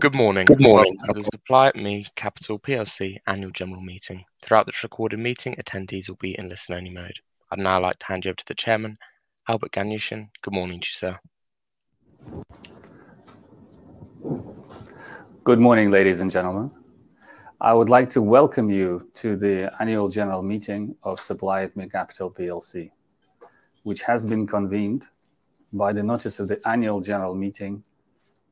Good morning. Good morning. Welcome to the Supply Me Capital PLC annual general meeting. Throughout this recorded meeting, attendees will be in listen-only mode. I'd now like to hand you over to the chairman, Albert Ganyushin. Good morning to you, sir. Good morning, ladies and gentlemen. I would like to welcome you to the annual general meeting of Supply at Me Capital PLC, which has been convened by the notice of the annual general meeting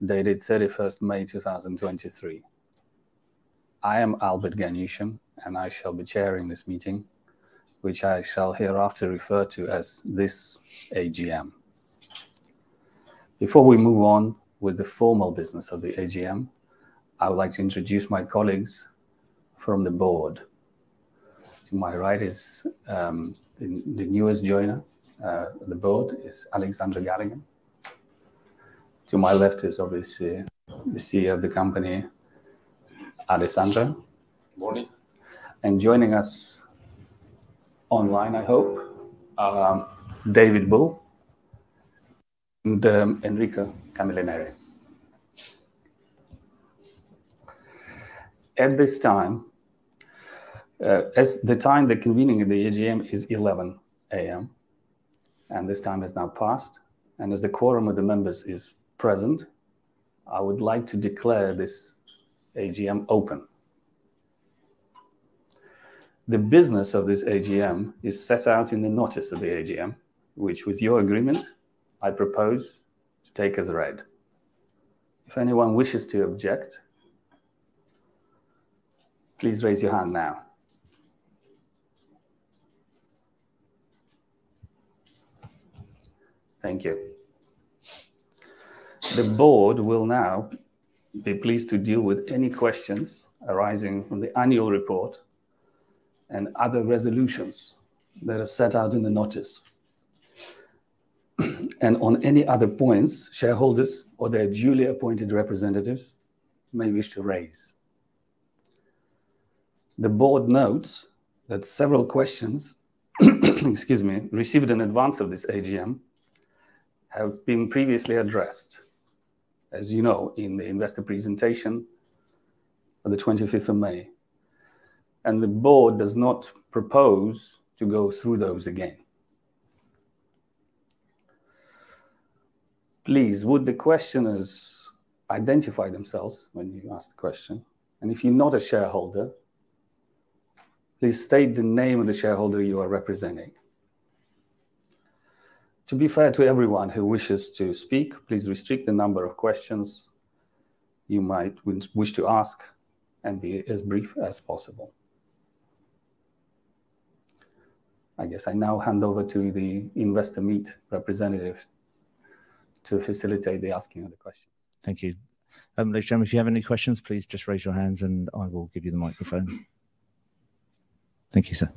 dated 31st May 2023. I am Albert Ganyushin, and I shall be chairing this meeting, which I shall hereafter refer to as this AGM. Before we move on with the formal business of the AGM, I would like to introduce my colleagues from the board. To my right is um, the, the, newest joiner. Uh, the board is Alexandra Galligan. To my left is obviously the CEO of the company, Alessandro. Morning. And joining us online, I hope, um, David Bull and um, Enrico Camilleri. At this time, uh, as the time the convening of the AGM is 11 a.m., and this time has now passed, and as the quorum of the members is present, I would like to declare this AGM open. The business of this AGM is set out in the notice of the AGM, which, with your agreement, I propose to take as read. If anyone wishes to object, please raise your hand now. Thank you. The board will now be pleased to deal with any questions arising from the annual report and other resolutions that are set out in the notice. and on any other points, shareholders or their duly appointed representatives may wish to raise. The board notes that several questions, excuse me, received in advance of this AGM have been previously addressed as you know, in the investor presentation on the 25th of May. And the board does not propose to go through those again. Please, would the questioners identify themselves when you ask the question? And if you're not a shareholder, please state the name of the shareholder you are representing. To be fair to everyone who wishes to speak, please restrict the number of questions you might wish to ask and be as brief as possible. I guess I now hand over to the Investor Meet representative to facilitate the asking of the questions. Thank you. Um, ladies and gentlemen, if you have any questions, please just raise your hands and I will give you the microphone. Thank you, sir.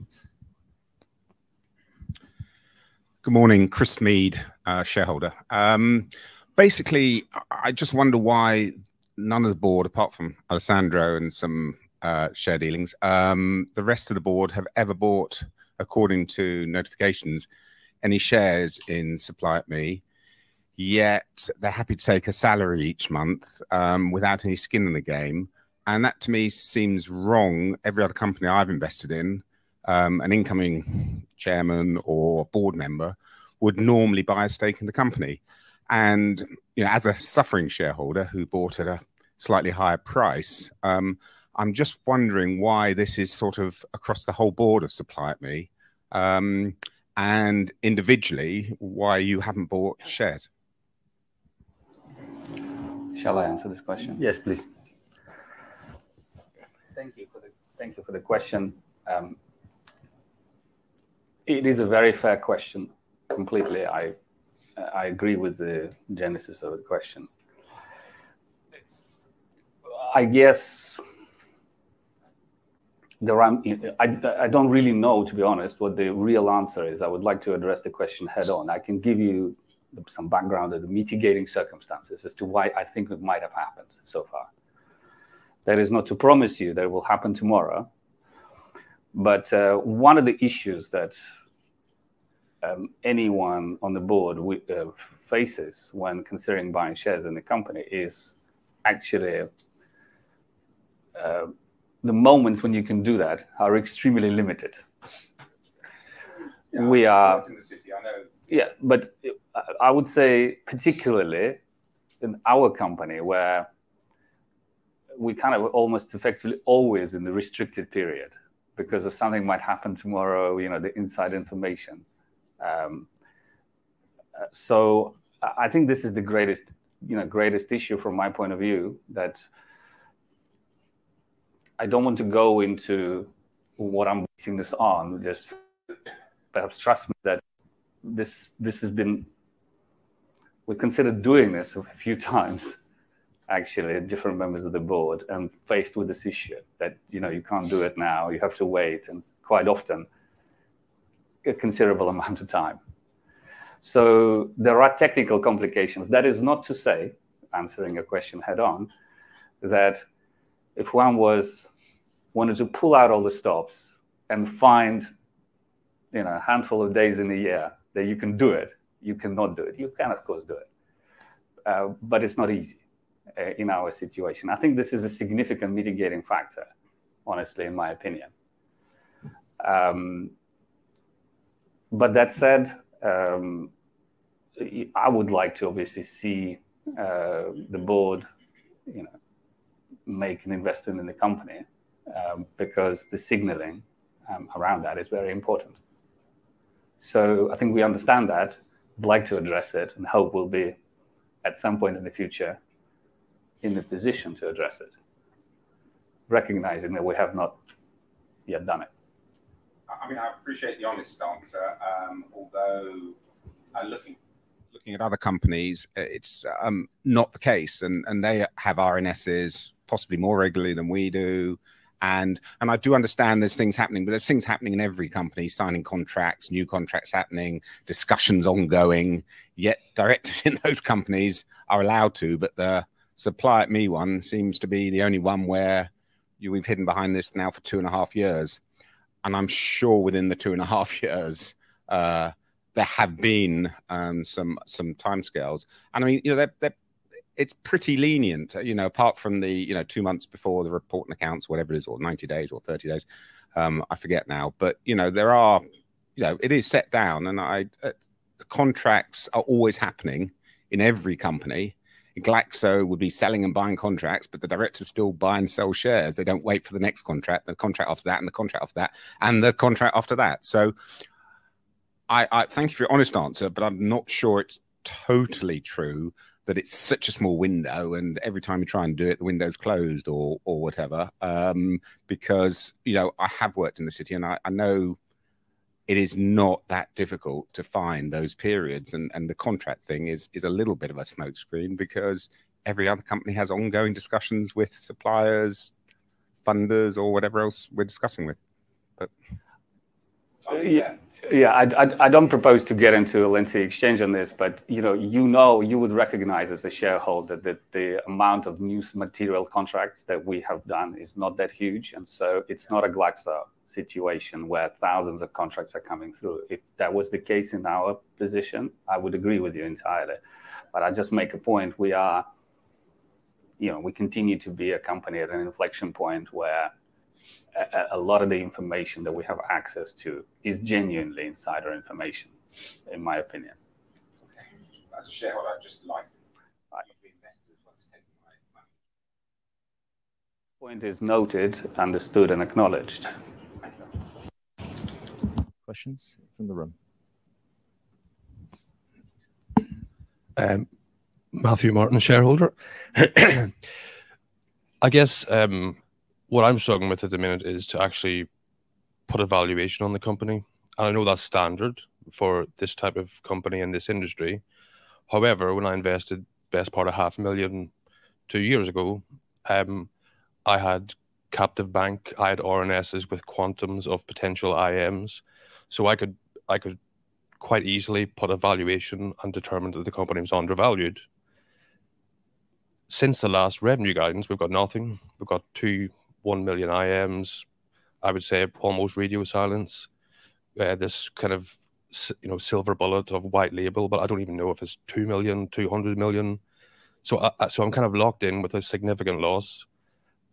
Good morning, Chris Mead, uh, shareholder. Um, basically, I just wonder why none of the board, apart from Alessandro and some uh, share dealings, um, the rest of the board have ever bought, according to notifications, any shares in Supply at Me. Yet they're happy to take a salary each month um, without any skin in the game. And that to me seems wrong. Every other company I've invested in, um, an incoming chairman or board member would normally buy a stake in the company. And you know, as a suffering shareholder who bought at a slightly higher price, um, I'm just wondering why this is sort of across the whole board of Supply at Me, um, and individually why you haven't bought shares. Shall I answer this question? Yes, please. Thank you for the thank you for the question. Um, it is a very fair question. Completely, I I agree with the genesis of the question. I guess there I, I don't really know, to be honest, what the real answer is. I would like to address the question head on. I can give you some background of the mitigating circumstances as to why I think it might have happened so far. That is not to promise you that it will happen tomorrow, but uh, one of the issues that um, anyone on the board uh, faces when considering buying shares in the company is actually uh, the moments when you can do that are extremely limited. Yeah, we are in the city. I know. yeah, but I would say particularly in our company where we kind of almost effectively always in the restricted period because if something might happen tomorrow, you know, the inside information. Um, so I think this is the greatest, you know, greatest issue from my point of view that I don't want to go into what I'm basing this on. Just perhaps trust me that this this has been we considered doing this a few times actually different members of the board and faced with this issue that you know you can't do it now you have to wait and quite often a considerable amount of time so there are technical complications that is not to say answering a question head on that if one was wanted to pull out all the stops and find you know a handful of days in a year that you can do it you cannot do it you can of course do it uh, but it's not easy uh, in our situation. I think this is a significant mitigating factor, honestly, in my opinion. Um, but that said, um, I would like to obviously see uh, the board, you know, make an investment in the company um, because the signaling um, around that is very important. So I think we understand that, would like to address it, and hope we'll be at some point in the future in the position to address it, recognizing that we have not yet done it. I mean, I appreciate the honest answer, um, although uh, looking looking at other companies, uh, it's um, not the case, and and they have RNSs possibly more regularly than we do. And and I do understand there's things happening, but there's things happening in every company, signing contracts, new contracts happening, discussions ongoing. Yet directors in those companies are allowed to, but the Supply at Me one seems to be the only one where you, we've hidden behind this now for two and a half years. And I'm sure within the two and a half years, uh, there have been um, some some timescales. And I mean, you know, they're, they're, it's pretty lenient, you know, apart from the, you know, two months before the report and accounts, whatever it is, or 90 days or 30 days. Um, I forget now. But, you know, there are, you know, it is set down. And I, uh, contracts are always happening in every company. Glaxo would be selling and buying contracts, but the directors still buy and sell shares. They don't wait for the next contract, the contract after that, and the contract after that, and the contract after that. So I, I thank you for your honest answer, but I'm not sure it's totally true that it's such a small window and every time you try and do it the window's closed or or whatever um, because you know i have worked in the city and I, I know it is not that difficult to find those periods. And and the contract thing is is a little bit of a smokescreen because every other company has ongoing discussions with suppliers funders or whatever else we're discussing with. But yeah yeah I, I, I, don't propose to get into a lengthy exchange on this but you know you know you would recognize as a shareholder that the amount of news material contracts that we have done is not that huge. And so it's not a glaxo situation where thousands of contracts are coming through. If that was the case in our position, I would agree with you entirely. But I just make a point we are, you know, we continue to be a company at an inflection point where a, a lot of the information that we have access to is genuinely insider information, in my opinion. Okay. As a shareholder, I'd just like Point is noted, understood, and acknowledged. Questions from the room? Um, Matthew Martin, shareholder. I guess um, what I'm struggling with at the minute is to actually put a valuation on the company. And I know that's standard for this type of company in this industry. However, when I invested best part of half a million two years ago, um, I had captive bank, I had RNSs with quantums of potential IMs. So I could I could quite easily put a valuation and determine that the company was undervalued. Since the last revenue guidance, we've got nothing. We've got two one million IMs. I would say almost radio silence. Uh, this kind of you know silver bullet of white label, but I don't even know if it's two million, two hundred million. So, I, so I'm kind of locked in with a significant loss,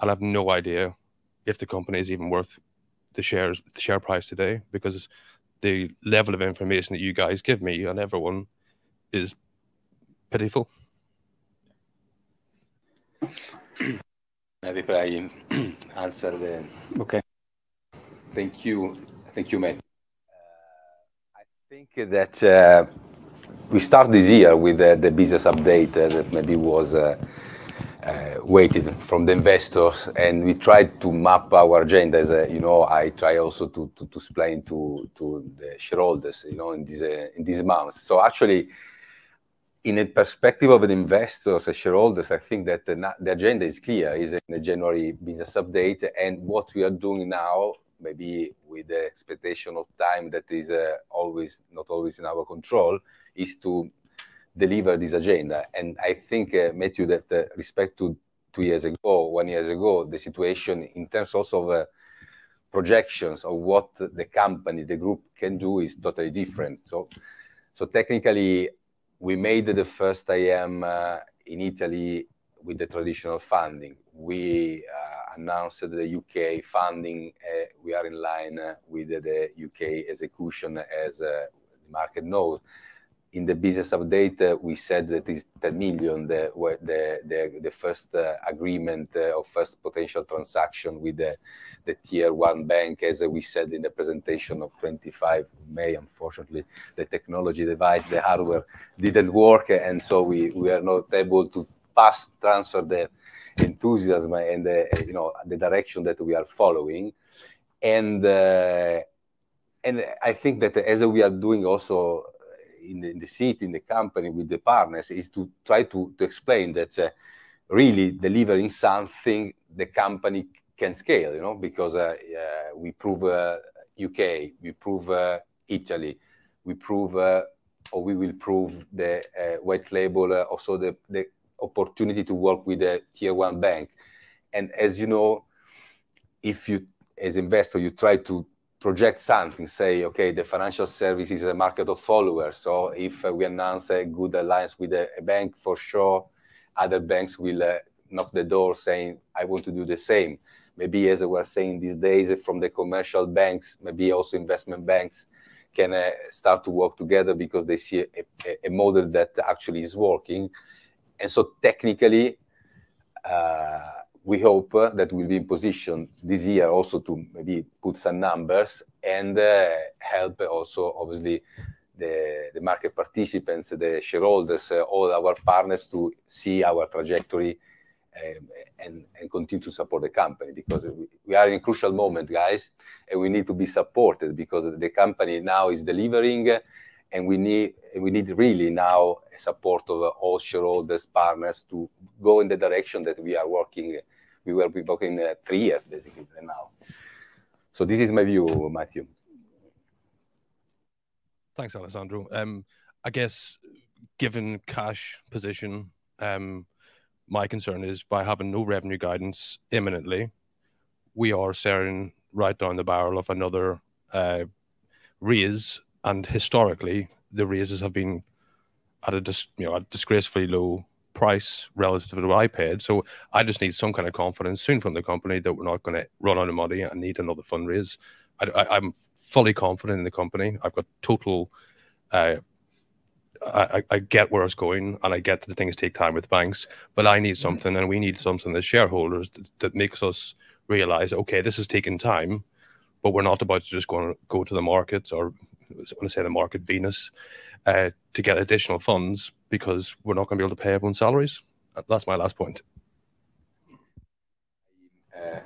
and I have no idea if the company is even worth the shares, the share price today, because the level of information that you guys give me and everyone is pitiful. Maybe I answer the. Okay. Thank you. Thank you, Matt. Uh, I think that uh, we start this year with uh, the business update that maybe was Uh, waited from the investors, and we tried to map our agenda. As you know, I try also to explain to the shareholders, you know, uh, in these months. So actually, in a perspective of the investors and shareholders, I think that the agenda is clear, is in the January business update. And what we are doing now, maybe with the expectation of time that is uh, always not always in our control, is to deliver this agenda. And I think, uh, Matthew, that uh, respect to two years ago, one years ago, the situation in terms also of uh, projections of what the company, the group can do is totally different. So so technically, we made the first IM in Italy with the traditional funding. We announced the U.K. funding. We are in line with the U.K. execution as the market knows. In the business update, uh, we said that it's 10 million, the first uh, agreement uh, or first potential transaction with the Tier 1 bank, as we said in the presentation of 25 May. Unfortunately, the technology device, the hardware didn't work, and so we are not able to pass transfer the enthusiasm and the, you know, the direction that we are following. And and I think that as we are doing also in the seat in the company with the partners, is to try to to explain that uh, really delivering something the company can scale, you know, because uh, uh, we prove U.K., we prove Italy, we prove or we will prove the white label, also the, the opportunity to work with a Tier 1 bank. And as you know, if you, as investor, you try to project something, say, "Okay, the financial service is a market of followers, so if we announce a good alliance with a bank, for sure, other banks will uh, knock the door saying, I want to do the same.'" Maybe as we're saying these days, uh, from the commercial banks, maybe also investment banks can uh, start to work together because they see a model that actually is working. And so technically, we hope that we'll be in position this year also to maybe put some numbers and uh, help also, obviously, the market participants, the shareholders, uh, all our partners, to see our trajectory um, and continue to support the company. Because we are in a crucial moment, guys, and we need to be supported because the company now is delivering, and we need we need really now support of all shareholders, partners, to go in the direction that we are working. We will be working three years, basically, now. So this is my view, Matthew. Thanks, Alessandro. Um, I guess, given cash position, um, my concern is by having no revenue guidance imminently, we are staring right down the barrel of another uh, raise, and historically, the raises have been at a disgracefully low price relative to what I paid. So I just need some kind of confidence soon from the company that we're not gonna run out of money and need another fundraise. I'm fully confident in the company. I've got total... Uh, I I, get where it's going, and I get that things take time with banks, but I need mm. something, and we need something as shareholders that makes us realize, okay, this is taking time, but we're not about to just go go to the markets or, I want to say, the market Venus, uh, to get additional funds because we're not gonna be able to pay everyone's salaries. That's my last point. Uh,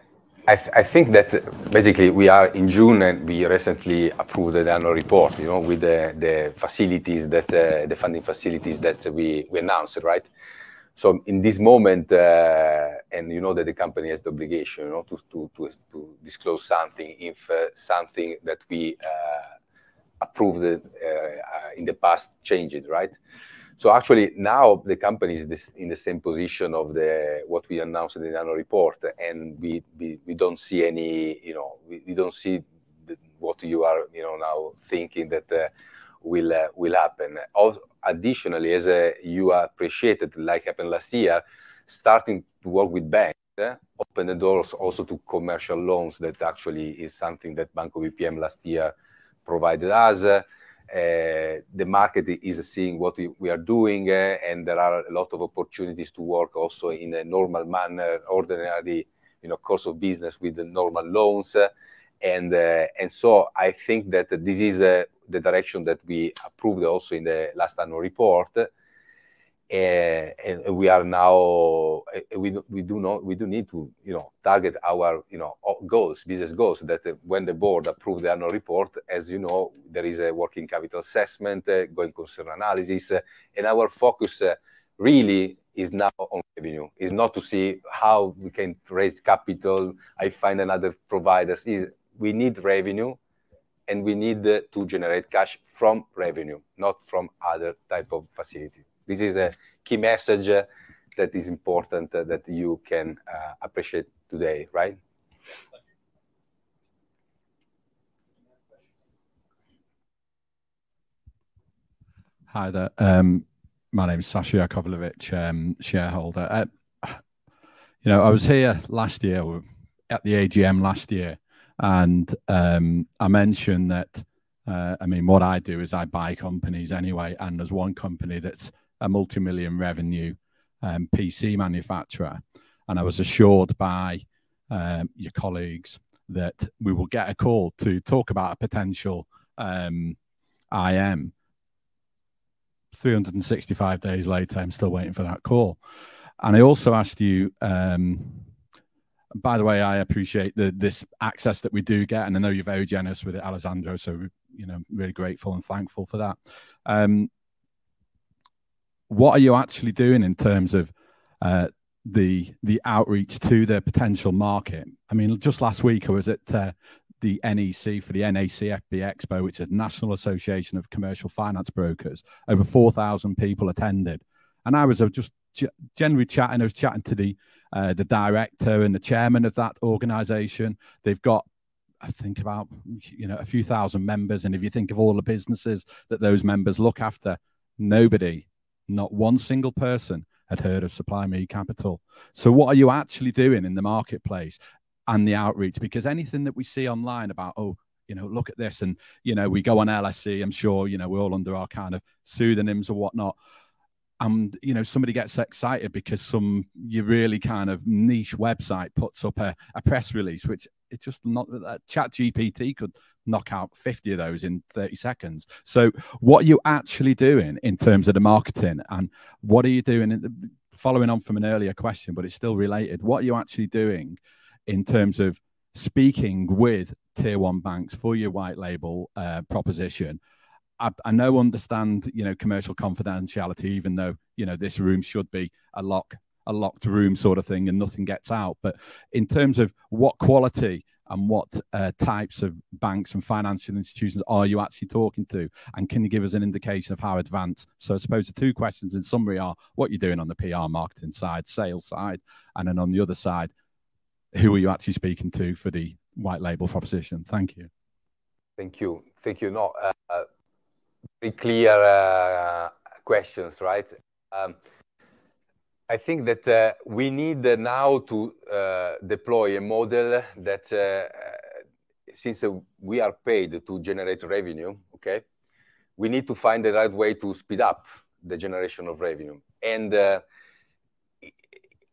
I think that uh, basically we are in June, and we recently approved the annual report, you know, with the facilities that the funding facilities that we announced, right? So in this moment, and you know that the company has the obligation, you know, to disclose something if something that we approved uh, uh, in the past changed, right? So actually, now the company is in the same position of the what we announced in the annual report, and we we don't see any, you know, we don't see what you are, you know, now thinking that uh, will will happen. Also, Additionally, as you appreciated, like happened last year, starting to work with banks opened the doors also to commercial loans. That actually is something that Banco BPM last year provided us. Eh, the market is seeing what we are doing, eh, and there are a lot of opportunities to work also in a normal manner, ordinary, you know, course of business with the normal loans. And eh, so I think that this is the direction that we approved also in the last annual report. Eh, and we are now, eh, eh, we do we do not we do need to, you know, target our, you know, goals, business goals that when the board approved the annual report, as you know, there is a working capital assessment, going concern analysis. And our focus really is now on revenue. It's not to see how we can raise capital. I find another providers Is we need revenue, and we need to generate cash from revenue, not from other type of facility. This is a key message uh, that is important uh, that you can uh, appreciate today, right? Hi there. Um, my name is Sasha Yakovlevich, um, shareholder. You know, I was here last year at the AGM last year, and um, I mentioned that, I mean, what I do is I buy companies anyway, and there's one company that's a multi-million revenue um, PC manufacturer. And I was assured by um, your colleagues that we will get a call to talk about a potential um, IM. 365 days later, I'm still waiting for that call. And I also asked you, by the way, I appreciate this access that we do get, and I know you're very generous with it, Alessandro, so, you know, really grateful and thankful for that. What are you actually doing in terms of uh, the the outreach to the potential market? I mean, just last week, I was at uh, the NEC for the NACFB Expo, which is a National Association of Commercial Finance Brokers. Over 4,000 people attended. And I was just generally chatting. I was chatting to the uh, the director and the chairman of that organization. They've got, I think, about, you know, a few thousand members. And if you think of all the businesses that those members look after, nobody, not one single person had heard of Supply Me Capital. So, what are you actually doing in the marketplace and the outreach? Because anything that we see online about, oh, you know, look at this, and, you know, we go on LSE, I'm sure, you know, we're all under our kind of pseudonyms or whatnot. And you know, somebody gets excited because some you really kind of niche website puts up a press release, which it's just not that ChatGPT could knock out 50 of those in 30 seconds. So what are you actually doing in terms of the marketing? And what are you doing? Following on from an earlier question, but it's still related. What are you actually doing in terms of speaking with tier one banks for your white label uh, proposition? I know, understand, you know, commercial confidentiality, even though, you know, this room should be a locked room sort of thing and nothing gets out. But in terms of what quality and what uh, types of banks and financial institutions are you actually talking to? And can you give us an indication of how advanced? So I suppose the two questions in summary are what you're doing on the PR marketing side, sales side, and then on the other side, who are you actually speaking to for the white label proposition? Thank you. Thank you. Thank you. No, uh, uh, very clear questions, right? Um, I think that uh, we need now to uh, deploy a model that, uh, since we are paid to generate revenue, okay, we need to find the right way to speed up the generation of revenue. And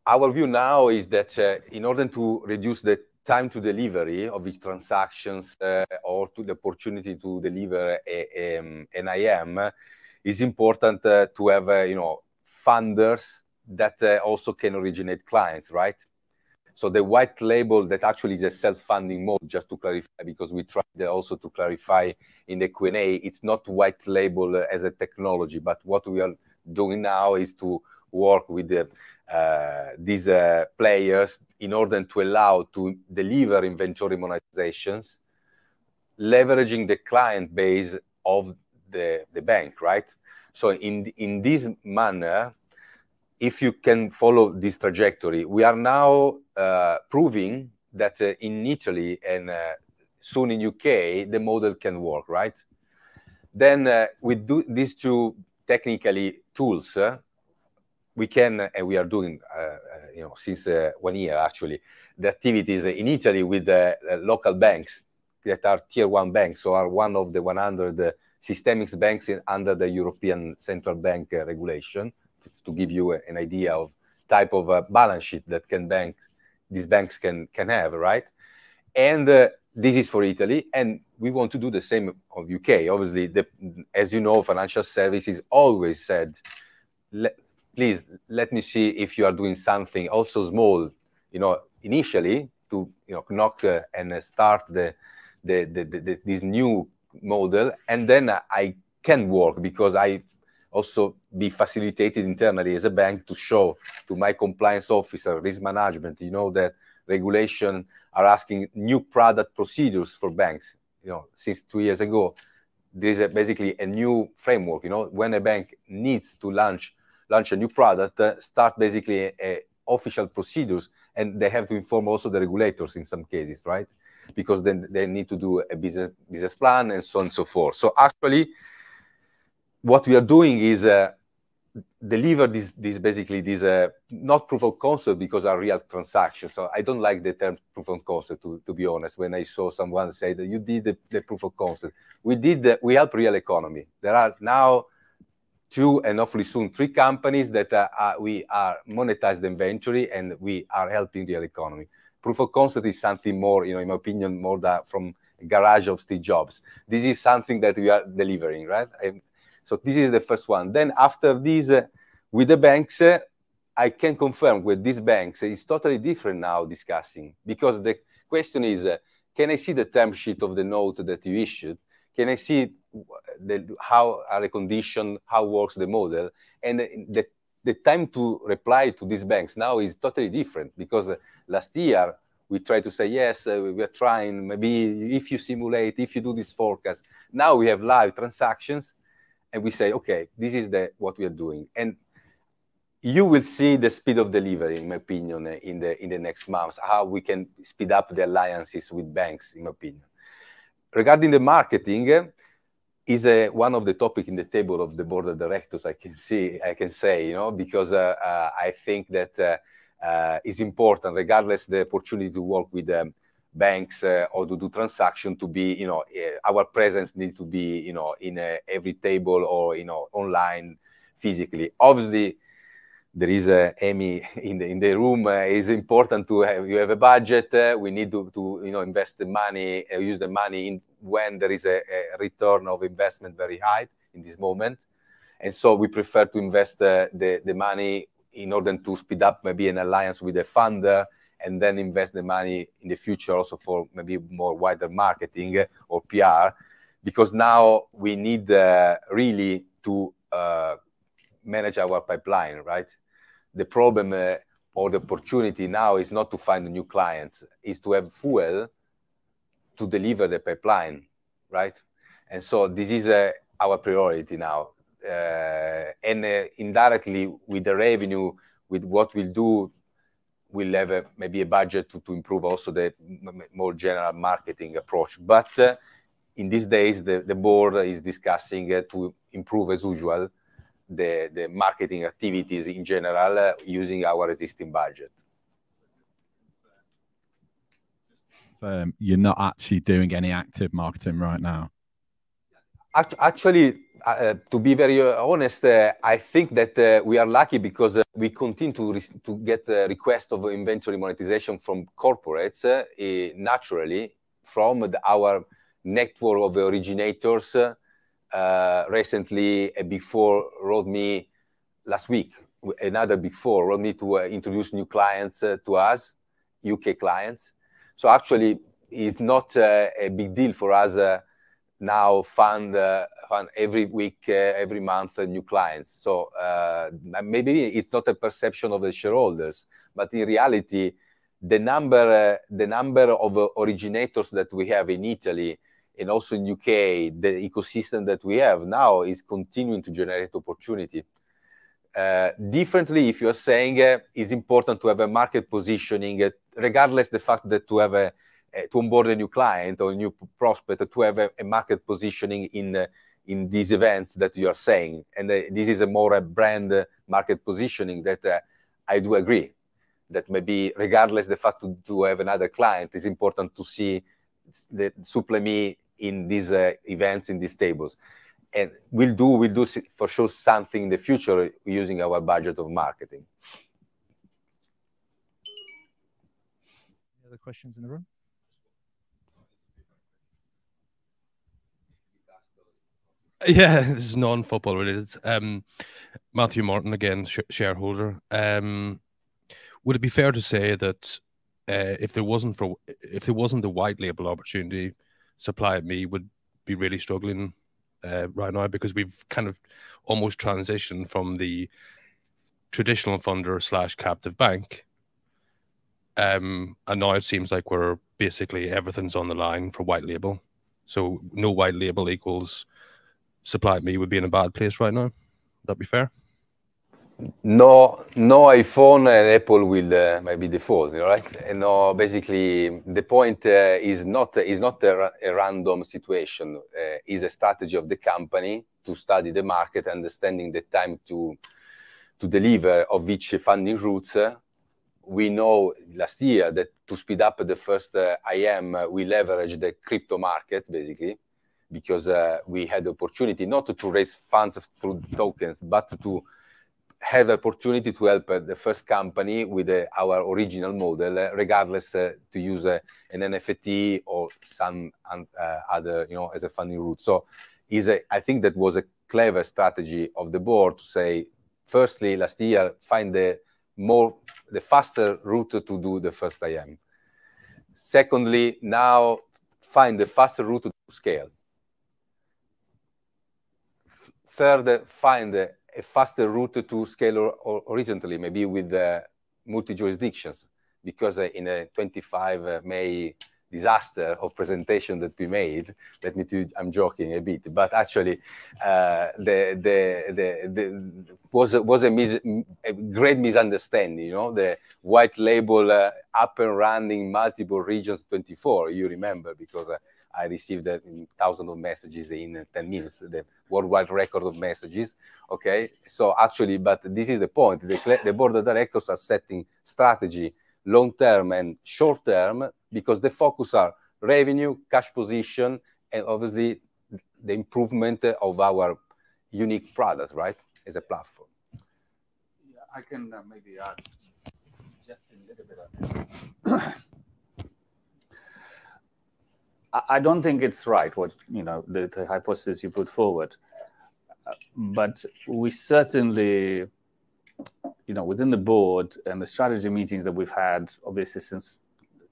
our view now is that in order to reduce the time to delivery of these transactions or to the opportunity to deliver um, an IM, it's important to have, you know, funders that uh, also can originate clients, right? So the white label that actually is a self-funding mode, just to clarify, because we tried also to clarify in the Q&A, it's not white label as a technology, but what we are doing now is to work with uh, these uh, players in order to allow to deliver inventory monetizations, leveraging the client base of the, the bank, right? So in, in this manner, if you can follow this trajectory, we are now proving that in Italy and soon in U.K., the model can work, right? Then uh, with do these two technically tools, uh, we can, and we are doing, uh, uh, you know, since uh, one year actually, the activities in Italy with the local banks that are tier one banks, so are one of the 100 systemic banks in, under the European Central Bank regulation, to, give you an idea of type of a balance sheet that can banks, these banks can can have, right? And uh, this is for Italy, and we want to do the same of UK. Obviously, the, as you know, financial services always said, le, please let me see if you are doing something also small, you know, initially to you know knock uh, and uh, start the, the, the, the, this new model, and then I can work because I also be facilitated internally as a bank to show to my compliance officer, risk management, you know that regulation are asking new product procedures for banks. You know, since two years ago, there is a, basically a new framework. You know, when a bank needs to launch launch a new product, uh, start basically a, a official procedures, and they have to inform also the regulators in some cases, right? Because then they need to do a business business plan and so on and so forth. So actually, what we are doing is uh, deliver this, this basically this uh, not proof of concept because are real transactions. So I don't like the term proof of concept to, to be honest. When I saw someone say that you did the, the proof of concept, we did the, we help real economy. There are now two and hopefully soon three companies that uh, uh, we are monetized inventory and we are helping real economy. Proof of concept is something more, you know, in my opinion, more that from garage of Steve Jobs. This is something that we are delivering, right? And so this is the first one. Then after this, uh, with the banks, uh, I can confirm with these banks, it's totally different now discussing because the question is, uh, can I see the term sheet of the note that you issued? Can I see the, how are the condition, how works the model? And the, the time to reply to these banks now is totally different because last year we try to say, yes, uh, we are trying, maybe if you simulate, if you do this forecast. Now we have live transactions and we say, okay, this is the what we are doing. And you will see the speed of delivery, in my opinion, in the in the next months, how we can speed up the alliances with banks, in my opinion. Regarding the marketing, is a, one of the topic in the table of the board of directors. I can see, I can say, you know, because uh, uh, I think that uh, uh is important, regardless the opportunity to work with um, banks uh, or to do transaction to be, you know, uh, our presence needs to be, you know, in a, every table or, you know, online physically. Obviously, there is a Amy in the in the room. Uh, it's important to have you have a budget. Uh, we need to, to you know invest the money, uh, use the money in when there is a, a, return of investment very high in this moment, and so we prefer to invest uh, the the money in order to speed up maybe an alliance with a funder and then invest the money in the future also for maybe more wider marketing or PR, because now we need uh, really to uh, manage our pipeline, right? The problem uh, or the opportunity now is not to find new clients, is to have fuel to deliver the pipeline, right? And so this is uh, our priority now. Uh, and uh, indirectly with the revenue, with what we'll do will have maybe a budget to, to improve also the more general marketing approach. But uh, in these days, the, the board is discussing uh, to improve as usual the, the marketing activities in general uh, using our existing budget. Um, you're not actually doing any active marketing right now. Actually, uh, to be very uh, honest, uh, I think that uh, we are lucky because uh, we continue to, to get requests of inventory monetization from corporates eh, naturally from the, our network of originators. recently, a Big Four wrote me last week, another Big Four wrote me to introduce new clients to us, UK clients. So actually, it's not a big deal for us now fund uh, fund every week, uh, every month, uh, new clients. So maybe it's not a perception of the shareholders, but in reality, the number the number of originators that we have in Italy and also in UK, the ecosystem that we have now is continuing to generate opportunity. Differently, if you are saying it's important to have a market positioning, regardless the fact that to have a, to onboard a new client or a new prospect to have a, a market positioning in in these events that you are saying. And uh, this is a more a brand uh, market positioning that uh, I do agree that maybe regardless the fact to, to have another client, is important to see the SupplyMe in these events, in these tables. And we'll do, we'll do for sure something in the future using our budget of marketing. Any other questions in the room? Yeah, this is non-football related. Um, Matthew Martin again, sh shareholder. Um, would it be fair to say that uh, if there wasn't for if there wasn't the white label opportunity, supply me would be really struggling uh, right now because we've kind of almost transitioned from the traditional funder slash captive bank, um, and now it seems like we're basically everything's on the line for white label. So no white label equals SupplyAtMe would be in a bad place right now. Would that be fair? no no iphone and apple will uh, maybe default right and no basically the point uh, is not is not a, a random situation uh, is a strategy of the company to study the market understanding the time to to deliver of each funding routes we know last year that to speed up the first uh, im we leverage the crypto market basically because uh, we had the opportunity not to raise funds through tokens but to have the opportunity to help uh, the first company with uh, our original model, uh, regardless to use an NFT or some other, you know, as a funding route. So is a, I think that was a clever strategy of the board to say, firstly, last year, find the more, the faster route to do the first IM. Secondly, now find the faster route to scale. Third, find a faster route to scale horizontally, maybe with uh, multi-jurisdictions, because uh, in a 25 uh, May disaster of presentation that we made, let me do, I'm joking a bit, but actually uh, the, the, the, the, was, was a, mis, a great misunderstanding, you know, the white label uh, up and running multiple regions 24, you remember, because uh, I received thousands of messages in 10 minutes, the worldwide record of messages. Okay, so actually, but this is the point. The, the board of directors are setting strategy long term and short term because the focus are revenue, cash position, and obviously the improvement of our unique product, right, as a platform. Yeah, I can uh, maybe add just a little bit of this. I don't think it's right what you know the, the hypothesis you put forward, but we certainly, you know, within the board and the strategy meetings that we've had, obviously since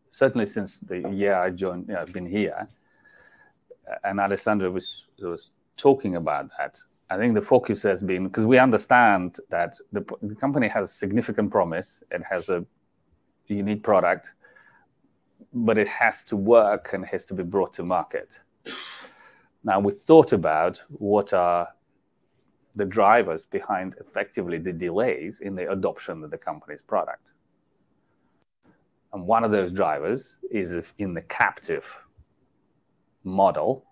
certainly since the year I joined, you know, I've been here, and Alessandro was was talking about that. I think the focus has been because we understand that the, the company has significant promise. It has a unique product but it has to work and has to be brought to market. Now, we thought about what are the drivers behind effectively the delays in the adoption of the company's product. And one of those drivers is if in the captive model,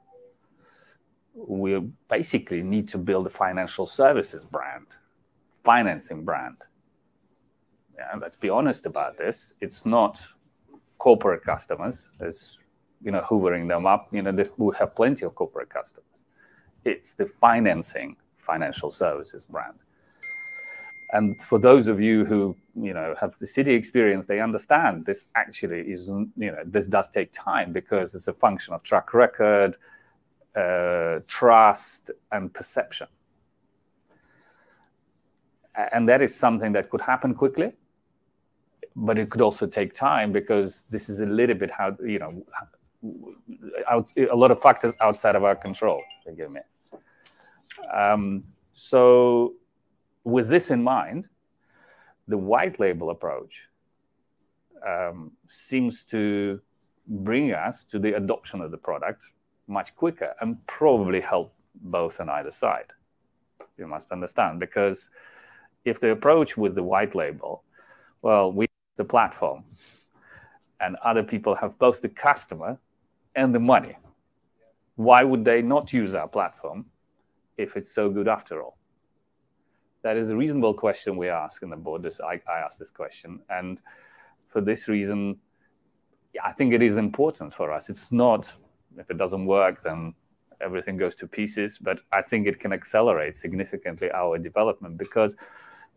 we basically need to build a financial services brand, financing brand. Yeah, let's be honest about this. It's not corporate customers as you know hoovering them up you know we have plenty of corporate customers. It's the financing financial services brand. And for those of you who you know have the city experience they understand this actually is you know this does take time because it's a function of track record uh, trust and perception. And that is something that could happen quickly but it could also take time because this is a little bit how you know out, a lot of factors outside of our control forgive me. Um, so with this in mind the white label approach um, seems to bring us to the adoption of the product much quicker and probably help both on either side. You must understand because if the approach with the white label well we the platform. And other people have both the customer and the money. Why would they not use our platform if it's so good after all? That is a reasonable question we ask in the board. This I, I ask this question, and for this reason, I think it is important for us. It's not if it doesn't work, then everything goes to pieces. But I think it can accelerate significantly our development because,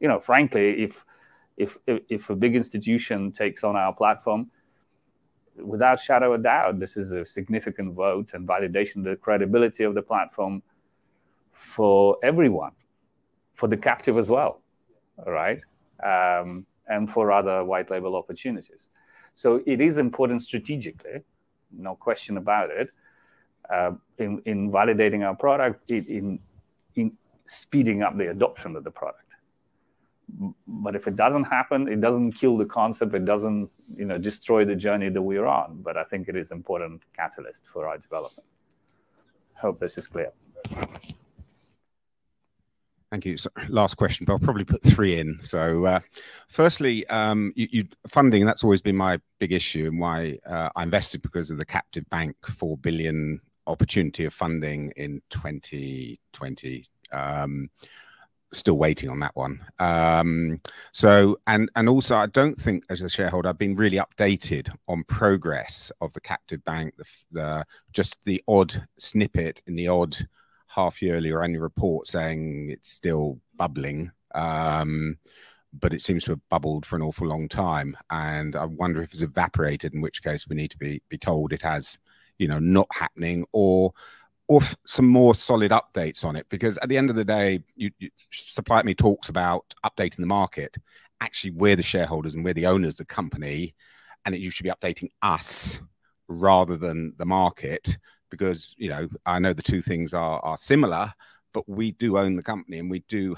you know, frankly, if if if a big institution takes on our platform, without shadow of doubt, this is a significant vote and validation of the credibility of the platform for everyone, for the captive as well, right, um, and for other white label opportunities. So it is important strategically, no question about it, uh, in, in validating our product, in, in speeding up the adoption of the product. But if it doesn't happen, it doesn't kill the concept. It doesn't, you know, destroy the journey that we're on. But I think it is important catalyst for our development. Hope this is clear. Thank you. So, last question, but I'll probably put three in. So, uh, firstly, um, you, you, funding that's always been my big issue, and why uh, I invested because of the captive bank four billion opportunity of funding in 2020. Um, still waiting on that one. Um, so, and and also, I don't think as a shareholder, I've been really updated on progress of the captive bank. The, the just the odd snippet in the odd half yearly or annual report saying it's still bubbling. Um, but it seems to have bubbled for an awful long time, and I wonder if it's evaporated. In which case, we need to be be told it has, you know, not happening, or or some more solid updates on it. Because at the end of the day, you, you Supply Me talks about updating the market. Actually, we're the shareholders and we're the owners of the company, and it, you should be updating us rather than the market because you know I know the two things are are similar, but we do own the company and we do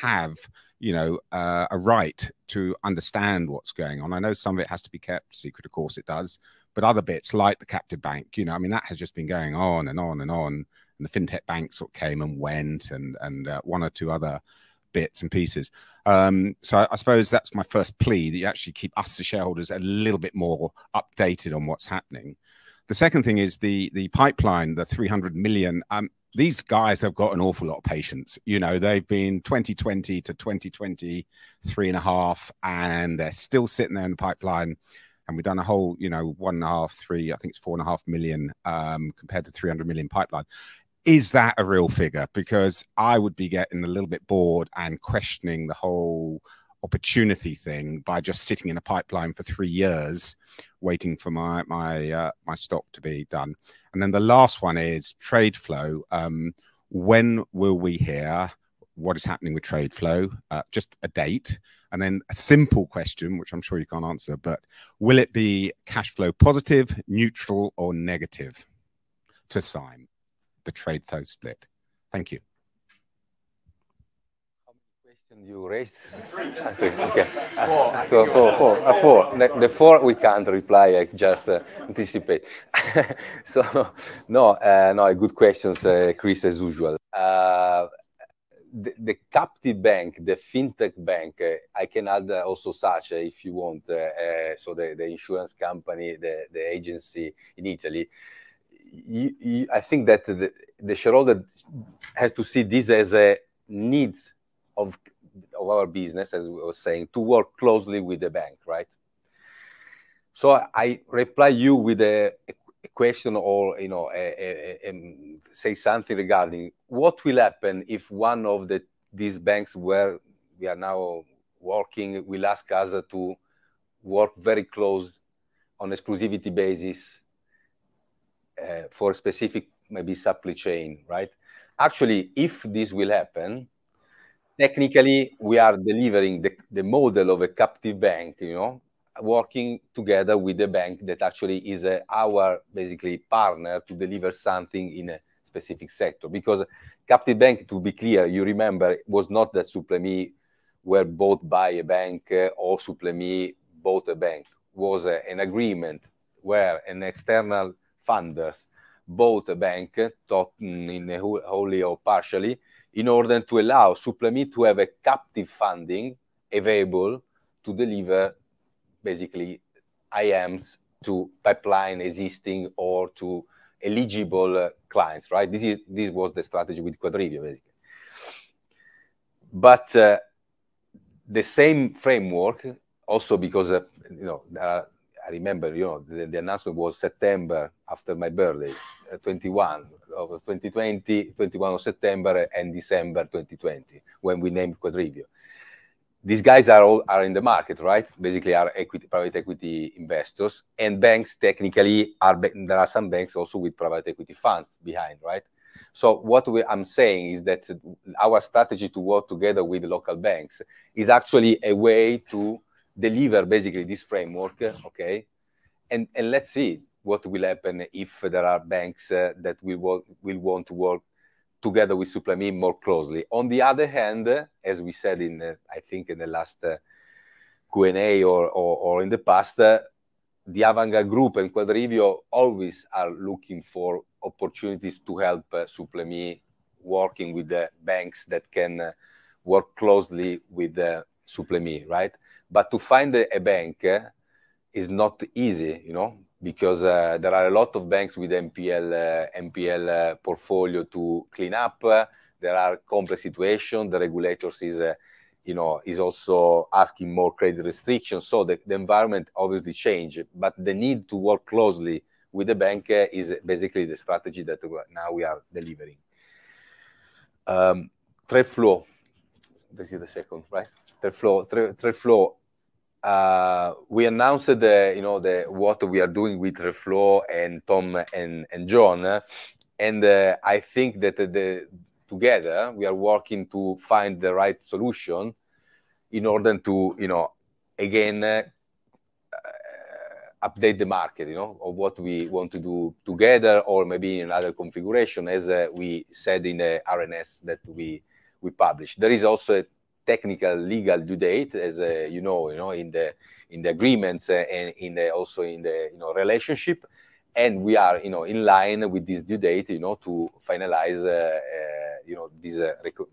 have you know uh, a right to understand what's going on. I know some of it has to be kept secret, of course it does, but other bits like the captive bank, you know, I mean that has just been going on and on and on. And the fintech banks sort of came and went, and and uh, one or two other bits and pieces. Um, so I, I, suppose that's my first plea that you actually keep us, the shareholders, a little bit more updated on what's happening. The second thing is the the pipeline, the 300 million. Um, these guys have got an awful lot of patience. You know, they've been 2020 to 2020, three and a half, and they're still sitting there in the pipeline. And we've done a whole, you know, one and a half, three, I think it's four and a half million um, compared to 300 million pipeline. Is that a real figure? Because I would be getting a little bit bored and questioning the whole opportunity thing by just sitting in a pipeline for three years waiting for my my uh, my stock to be done. And then the last one is trade flow. Um, when will we hear what is happening with trade flow? Uh, just a date, and then a simple question, which I'm sure you can't answer, but will it be cash flow positive, neutral, or negative to sign the trade flow split? Thank you Question you raised? okay. Four. So four, four, uh, four. The, the, four we can't reply. I just uh, anticipate. so no, uh, no, good questions, uh, Chris, as usual. Uh, the, the, captive bank, the fintech bank, uh, I can add also such if you want. so the, the insurance company, the, the agency in Italy. You, you, I think that the, the shareholder has to see this as a needs of of our business, as we were saying, to work closely with the bank, right? So I reply you with a, a question or you know a, say something regarding what will happen if one of the these banks where we are now working will ask us to work very close on exclusivity basis uh, for specific maybe supply chain, right? Actually, if this will happen, technically we are delivering the, the model of a captive bank you know working together with the bank that actually is a, our basically partner to deliver something in a specific sector. Because captive bank to be clear you remember was not that Supplemi were bought by a bank uh, or Supplemi bought a bank. Was uh, an agreement where an external funders bought a bank taught in a wholly or partially in order to allow Supplemi to have a captive funding available to deliver basically IMs to pipeline existing or to eligible clients, right? This is this was the strategy with Quadrivio, basically. But uh, the same framework, also because uh, you know, uh, I remember, you know, the, the, announcement was September after my birthday, uh, 21 of 2020, 21 of September and December 2020, when we named Quadrivio. These guys are all are in the market, right? Basically, are equity, private equity investors, and banks technically are. There are some banks also with private equity funds behind, right? So what we, I'm saying is that our strategy to work together with local banks is actually a way to deliver basically this framework, okay? And, and let's see what will happen if there are banks uh, that will, will want to work together with Supplyme more closely. On the other hand, as we said in, uh, I think in the last uh, Q&A or, or, or, in the past, uh, the Avantgarde Group and Quadrivio always are looking for opportunities to help uh, working with the banks that can uh, work closely with uh, Supplyme, right? But to find a, a bank uh, is not easy, you know, because uh, there are a lot of banks with NPL uh, NPL uh, portfolio to clean up. there are complex situations. The regulators is you know, is also asking more credit restrictions. So the, the environment obviously changed, but the need to work closely with the bank is basically the strategy that now we are delivering. Um, trade flow, this is the second, right? Trade flow, trade, trade flow. Uh, we announced the, you know, the what we are doing with trade flow and Tom and, and John, and uh, I think that the together we are working to find the right solution in order to, you know, again. Uh, update the market, you know, of what we want to do together, or maybe in another configuration, as uh, we said in the RNS that we we published. There is also a technical legal due date, as uh, you know, you know, in the in the agreements uh, and in the, also in the you know relationship, and we are you know in line with this due date, you know, to finalize uh, uh, you know this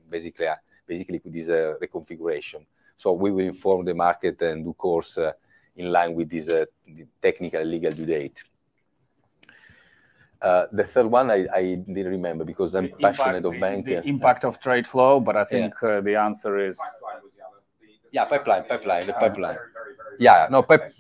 basically basically this reconfiguration. So we will inform the market and due course in line with this technical legal due date. Uh, the third one I, I, didn't remember because I'm the passionate impact, of banking. The, the impact of trade flow, but I think yeah. uh, the answer is yeah, pipeline, pipeline, the pipeline. Very, very, very yeah, no, pip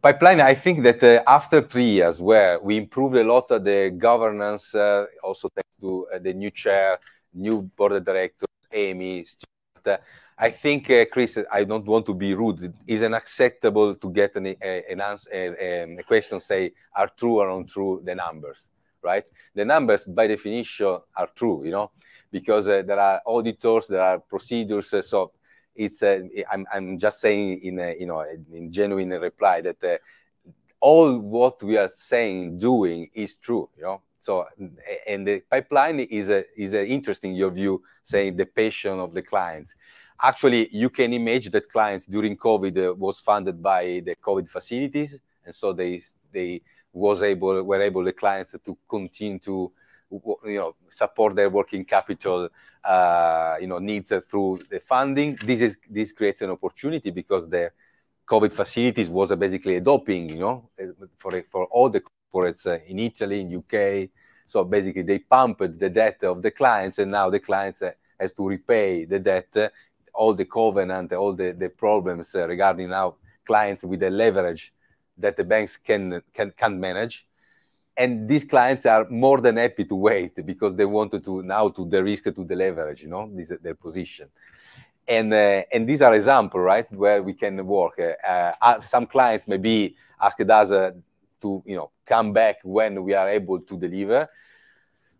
pipeline. I think that uh, after three years, where we improved a lot of the governance, uh, also thanks to uh, the new chair, new board of directors, Amy, Stuart, I think, uh, Chris, I don't want to be rude. Is it acceptable to get an, an answer, a, a, question say are true or untrue the numbers, right? The numbers by definition are true, you know, because uh, there are auditors, there are procedures. Uh, so it's uh, I'm I'm just saying in a, you know in genuine reply that uh, all what we are saying doing is true, you know. So and the pipeline is a, is a interesting your view saying the passion of the clients Actually, you can imagine that clients during COVID uh, was funded by the COVID facilities, and so they they was able were able the clients to continue to you know support their working capital uh, you know needs through the funding. This is this creates an opportunity because the COVID facilities was basically a doping, you know, for for all the corporates uh, in Italy, in UK. So basically, they pumped the debt of the clients, and now the clients uh, has to repay the debt all the covenant, all the, the problems uh, regarding now clients with the leverage that the banks can, can, can manage. And these clients are more than happy to wait because they wanted to now to the risk to the leverage, you know, this their position. And, uh, and these are examples, right, where we can work. Uh, uh, some clients maybe asked us uh, to, you know, come back when we are able to deliver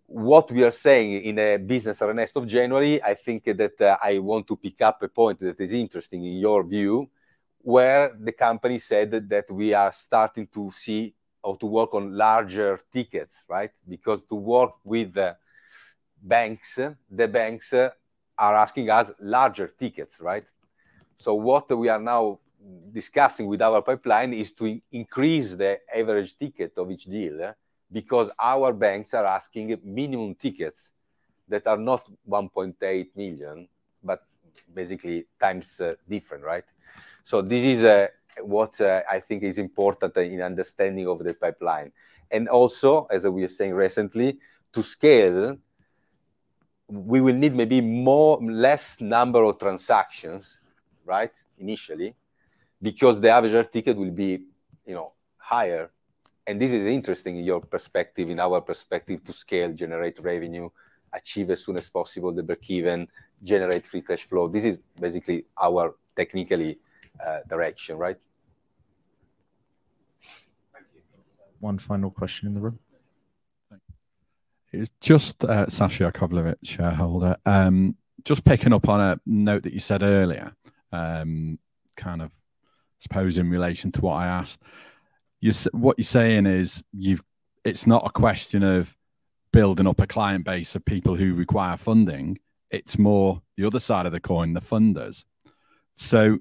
what we are saying in a business RNS of January, I think that uh, I want to pick up a point that is interesting in your view, where the company said that we are starting to see or to work on larger tickets, right? Because to work with banks, the banks are asking us larger tickets, right? So what we are now discussing with our pipeline is to increase the average ticket of each deal because our banks are asking minimum tickets that are not 1.8 million, but basically times uh, different, right? So this is a, what uh, I think is important in understanding of the pipeline. And also, as we were saying recently, to scale, we will need maybe more less number of transactions, right? Initially, because the average ticket will be, you know, higher. And this is interesting in your perspective, in our perspective, to scale, generate revenue, achieve as soon as possible the break even, generate free cash flow. This is basically our technically uh, direction, right? One final question in the room. It's just uh, Sasha Yakovlevich, shareholder. Um, just picking up on a note that you said earlier, um, kind of, I suppose in relation to what I asked. You what you're saying is you've. It's not a question of building up a client base of people who require funding. It's more the other side of the coin, the funders. So,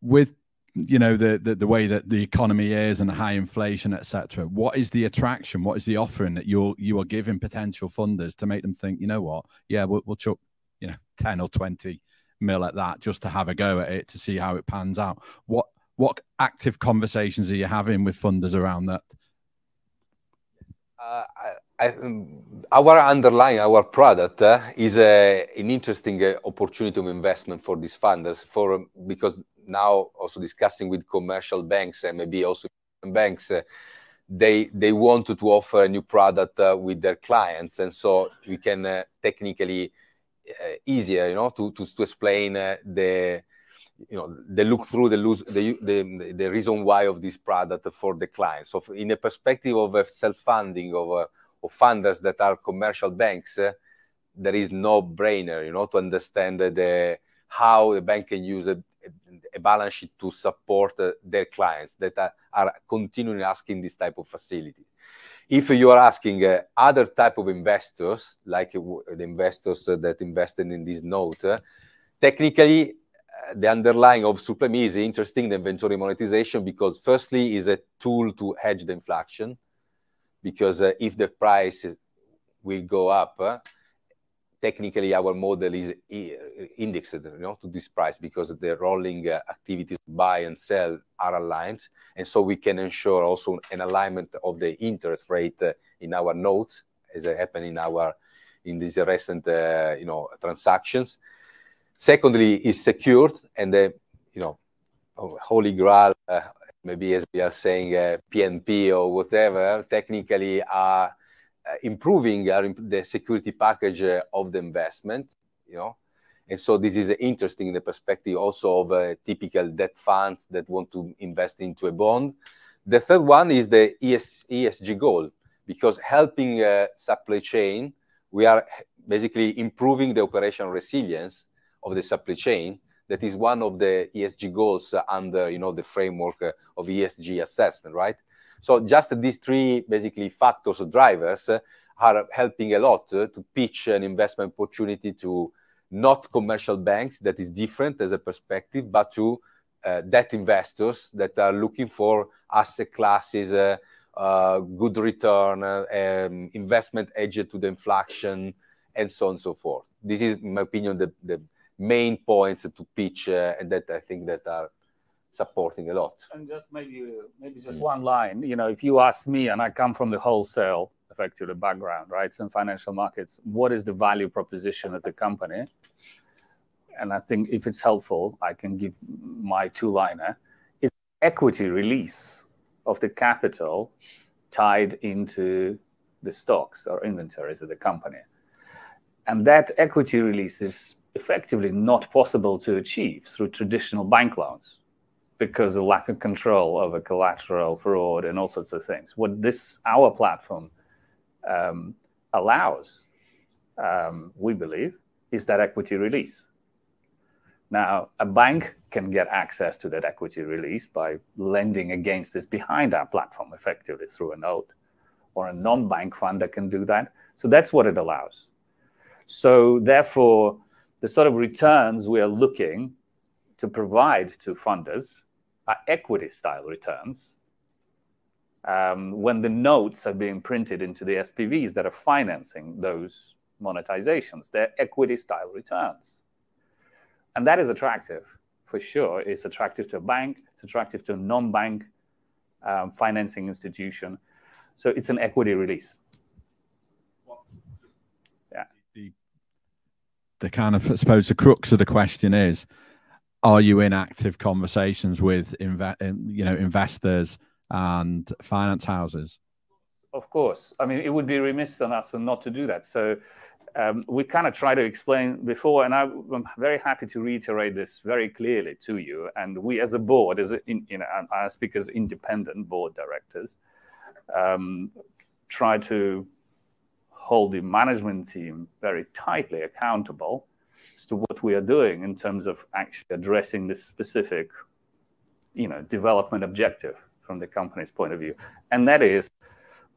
with you know the, the, the way that the economy is and the high inflation etc what is the attraction what is the offering that you're you are giving potential funders to make them think you know what yeah we'll, we'll chuck you know 10 or 20 mil at that just to have a go at it to see how it pans out what what active conversations are you having with funders around that? Uh, I, I, um, our underlying our product uh, is a, an interesting uh, opportunity of investment for these funders for because now also discussing with commercial banks and maybe also banks, uh, they they wanted to offer a new product uh, with their clients, and so we can uh, technically easier, you know, to to, to explain the you know the look through the, lose, the, the the reason why of this product for the client. So in a perspective of self funding of of funders that are commercial banks, there is no brainer, you know, to understand the how the bank can use a, a balance sheet to support uh, their clients that are, are, continuing asking this type of facility. If you are asking uh, other type of investors, like uh, the investors that invested in this note, uh, technically uh, the underlying of Supleme is interesting, the inventory monetization, because firstly is a tool to hedge the inflation, because uh, if the price will go up, technically our model is indexed you know, to this price because the rolling uh, activities buy and sell are aligned. And so we can ensure also an alignment of the interest rate uh, in our notes as it happened in our in these recent uh, you know transactions. Secondly, is secured and the you know holy grail uh, maybe as we are saying PNP uh, or whatever technically are uh, improving the security package uh, of the investment, you know. And so this is interesting in the perspective also of typical debt funds that want to invest into a bond. The third one is the ES, ESG goal, because helping uh, supply chain, we are basically improving the operational resilience of the supply chain. That is one of the ESG goals under, you know, the framework of ESG assessment, right? So just these three basically factors or drivers are helping a lot to pitch an investment opportunity to not commercial banks that is different as a perspective, but to uh, debt investors that are looking for asset classes, uh, uh, good return, uh, um, investment edge to the inflation, and so on and so forth. This is, in my opinion, the, the main points to pitch, uh, and that I think that are supporting a lot. And just maybe maybe just one line. You know, if you ask me, and I come from the wholesale effectively background, right, in financial markets, what is the value proposition of the company? And I think if it's helpful, I can give my two-liner. It's equity release of the capital tied into the stocks or inventories of the company. And that equity release is effectively not possible to achieve through traditional bank loans because of lack of control over collateral fraud and all sorts of things. What this our platform um, allows, um, we believe, is that equity release. Now, a bank can get access to that equity release by lending against this behind our platform effectively through a note, or a non-bank fund that can do that. So that's what it allows. So therefore, the sort of returns we are looking to provide to funders are equity style returns um, when the notes are being printed into the SPVs that are financing those monetizations. They're equity style returns. And that is attractive for sure. It's attractive to a bank, it's attractive to a non-bank um, financing institution. So it's an equity release. Yeah. The, the kind of, I suppose, the crux of the question is, are you in active conversations with, you know, investors and finance houses? Of course. I mean, it would be remiss on us not to do that. So um, we kind of try to explain before, and I, am very happy to reiterate this very clearly to you. And we, as a board, as a, you know, I speak as independent board directors, um, try to hold the management team very tightly accountable as to what we are doing in terms of actually addressing this specific, you know, development objective from the company's point of view, and that is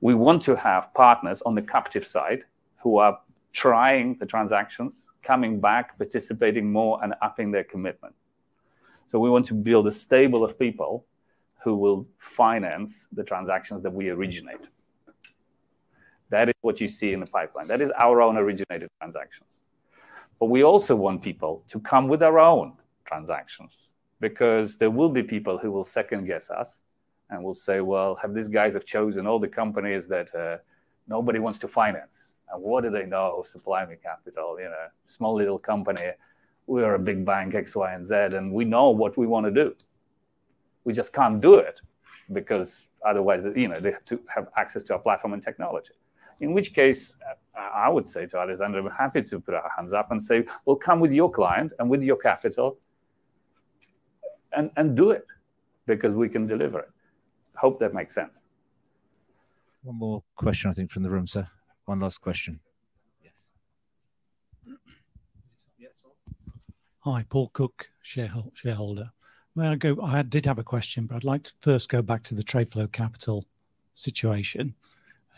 we want to have partners on the captive side who are trying the transactions, coming back, participating more, and upping their commitment. So we want to build a stable of people who will finance the transactions that we originate. That is what you see in the pipeline. That is our own originated transactions. But we also want people to come with their own transactions because there will be people who will second guess us and will say, well, have these guys have chosen all the companies that uh, nobody wants to finance? And what do they know? Supply me capital, you know, small little company. We are a big bank, X, Y, and Z, and we know what we want to do. We just can't do it because otherwise, you know, they have to have access to our platform and technology. In which case, I would say to Alessandro, I'm happy to put our hands up and say, well, come with your client and with your capital and, and do it because we can deliver it. Hope that makes sense. One more question, I think, from the room, sir. One last question. Yes. Hi, Paul Cook, shareholder. May I go? I did have a question, but I'd like to first go back to the trade flow capital situation.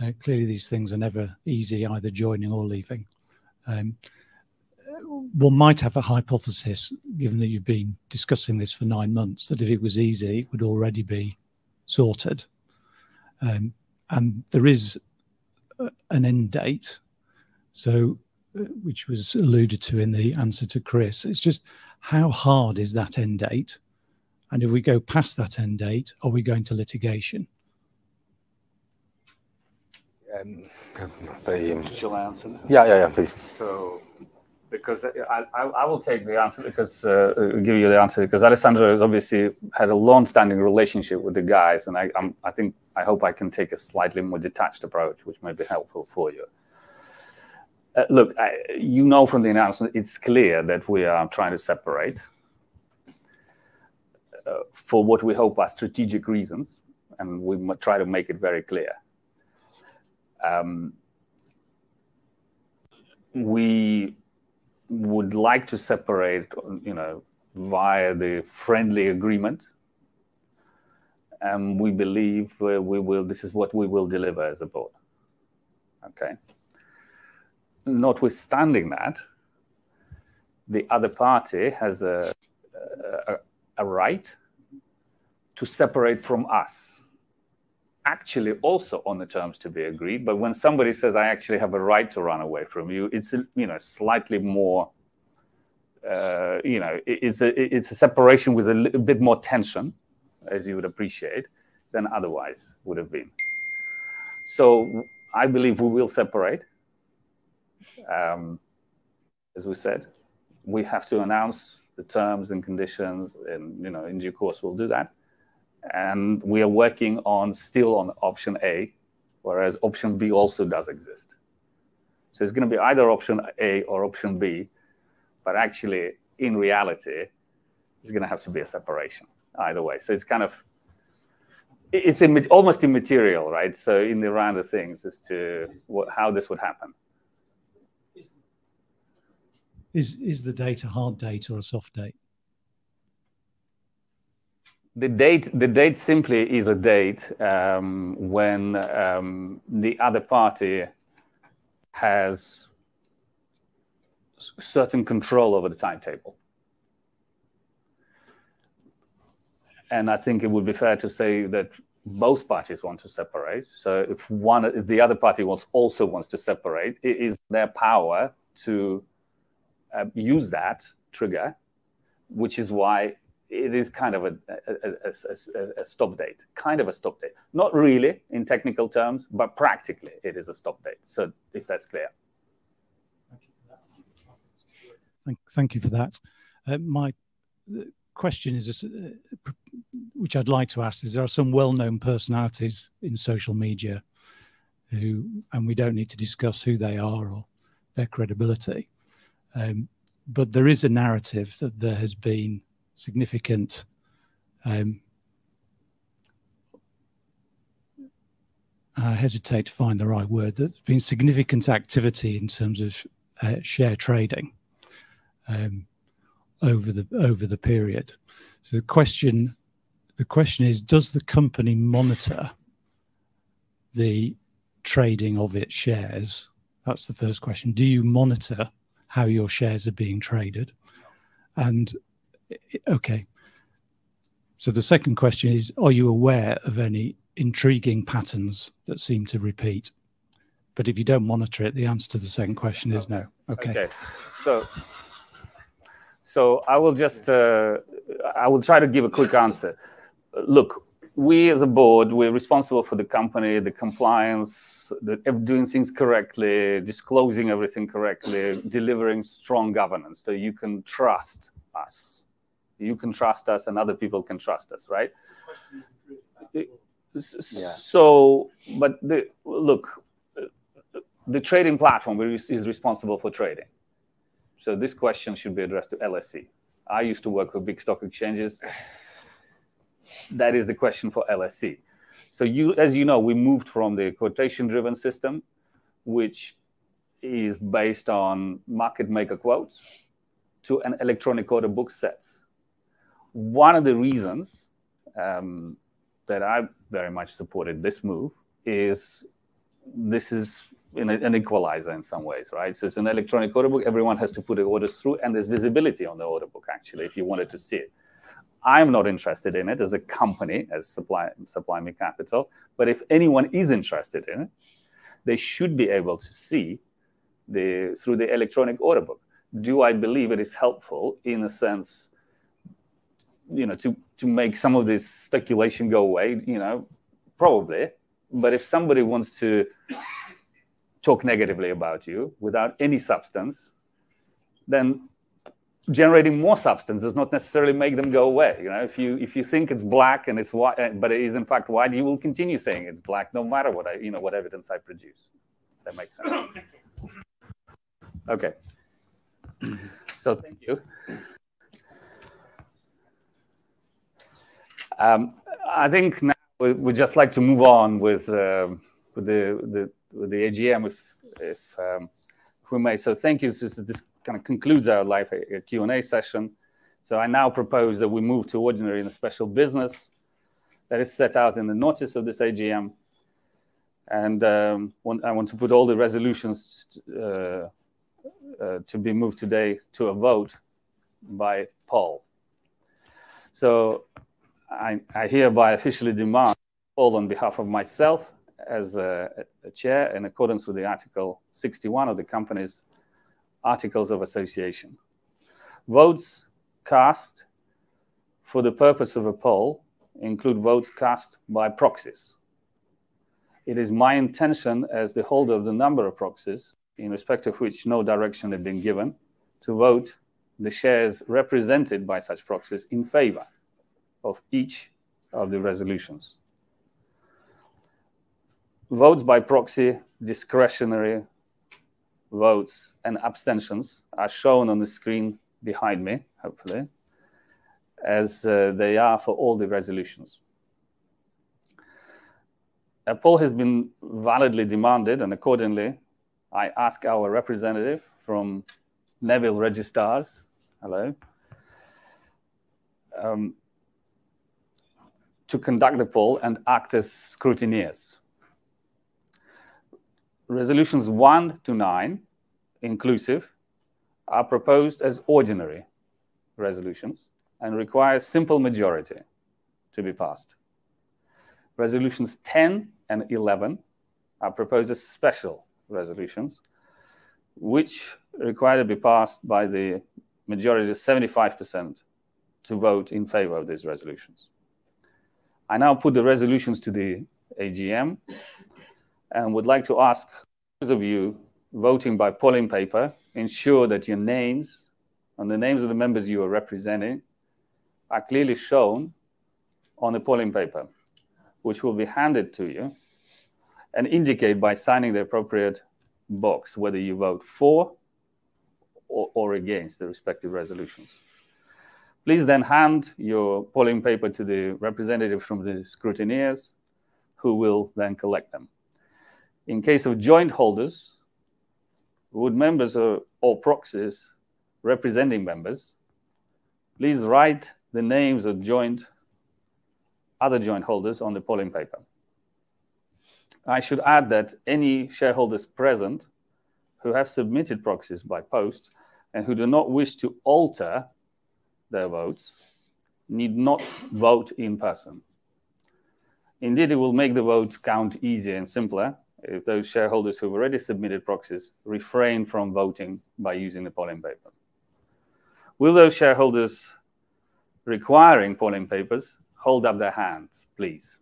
Uh, clearly, these things are never easy, either joining or leaving. Um, one might have a hypothesis, given that you've been discussing this for nine months, that if it was easy, it would already be sorted. Um, and there is an end date. So, uh, which was alluded to in the answer to Chris. It's just how hard is that end date? And if we go past that end date, are we going to litigation? Um, Shall I answer that? Yeah, yeah, yeah, please. So, because I, I, I will take the answer because uh, give you the answer because Alessandro has obviously had a long-standing relationship with the guys, and I, I'm, I think I hope I can take a slightly more detached approach, which may be helpful for you. Uh, look, I, you know from the announcement, it's clear that we are trying to separate uh, for what we hope are strategic reasons, and we try to make it very clear. Um, we would like to separate, you know, via the friendly agreement and we believe uh, we will. This is what we will deliver as a board. Okay. Notwithstanding that, the other party has a, a, a right to separate from us. Actually, also on the terms to be agreed. But when somebody says, "I actually have a right to run away from you," it's you know slightly more. Uh, you know, it's a it's a separation with a, bit more tension as you would appreciate, than otherwise would have been. So I believe we will separate. Um, as we said, we have to announce the terms and conditions, and you know, in due course, we'll do that. And we are working on still on option A, whereas option B also does exist. So it's going to be either option A or option B, but actually, in reality, it's going to have to be a separation either way. So it's kind of it's Im- almost immaterial, right? So in the round of things as to what, how this would happen. Is is the date a hard date or a soft date? The date, the date simply is a date um, when um, the other party has certain control over the timetable. and I think it would be fair to say that both parties want to separate. So if one, if the other party wants also wants to separate, it is their power to uh, use that trigger, which is why it is kind of a, a, a, a, stop date, kind of a stop date. Not really in technical terms, but practically it is a stop date. So if that's clear. Thank, thank you for that. Uh, my question is, uh, which I'd like to ask, is there are some well-known personalities in social media who, and we don't need to discuss who they are or their credibility, um, but there is a narrative that there has been significant um, I hesitate to find the right word. There's been significant activity in terms of uh, share trading um, over the over the period. So the question the question is: Does the company monitor the trading of its shares? That's the first question. Do you monitor how your shares are being traded? And okay. So the second question is, are you aware of any intriguing patterns that seem to repeat? But if you don't monitor it, the answer to the second question is no. Okay. Okay. So, so I will just, uh, I will try to give a quick answer. Look, we as a board, we're responsible for the company, the compliance, the, doing things correctly, disclosing everything correctly, delivering strong governance so you can trust us you can trust us and other people can trust us right? Yeah. so but the look the trading platform is responsible for trading. So this question should be addressed to lse i used to work with big stock exchanges. That is the question for lse so you as you know we moved from the quotation driven system which is based on market maker quotes to an electronic order book sets one of the reasons um, that I very much supported this move is this is an equalizer in some ways, right? So it's an electronic order book. Everyone has to put the orders through, and there's visibility on the order book, actually, if you wanted to see it. I'm not interested in it as a company, as Supply, Supply Me Capital. But if anyone is interested in it, they should be able to see the through the electronic order book. Do I believe it is helpful in a sense you know to to make some of this speculation go away you know probably. But if somebody wants to talk negatively about you without any substance then generating more substance does not necessarily make them go away. You know if you if you think it's black and it's white eh, but it is in fact white you will continue saying it's black no matter what i you know what evidence i produce. That makes sense. Okay. So thank you Um, I think now we'd just like to move on with, uh, with, the, the, with the AGM, if, if, um, if we may. So thank you. This, kind of concludes our live uh, Q&A session. So I now propose that we move to ordinary and special business that is set out in the notice of this AGM. And um, I want to put all the resolutions uh, uh, to be moved today to a vote by Paul. So I, I hereby officially demand all on behalf of myself as a, a, chair in accordance with the Article 61 of the company's Articles of Association. Votes cast for the purpose of a poll include votes cast by proxies. It is my intention as the holder of the number of proxies, in respect of which no direction had been given, to vote the shares represented by such proxies in favor of each of the resolutions. Votes by proxy, discretionary votes, and abstentions are shown on the screen behind me, hopefully, as uh, they are for all the resolutions. A poll has been validly demanded, and accordingly, I ask our representative from Neville Registrars, hello, um, to conduct the poll and act as scrutineers. Resolutions 1 to 9, inclusive, are proposed as ordinary resolutions and require simple majority to be passed. Resolutions 10 and 11 are proposed as special resolutions, which require to be passed by the majority of 75% to vote in favor of these resolutions. I now put the resolutions to the AGM and would like to ask those of you voting by polling paper, ensure that your names and the names of the members you are representing are clearly shown on the polling paper, which will be handed to you and indicate by signing the appropriate box whether you vote for or, or against the respective resolutions. Please then hand your polling paper to the representative from the scrutineers, who will then collect them. In case of joint holders, would members or, or proxies representing members please write the names of joint other joint holders on the polling paper. I should add that any shareholders present who have submitted proxies by post and who do not wish to alter their votes need not vote in person. Indeed, it will make the vote count easier and simpler if those shareholders who have already submitted proxies refrain from voting by using the polling paper. Will those shareholders requiring polling papers hold up their hands, please?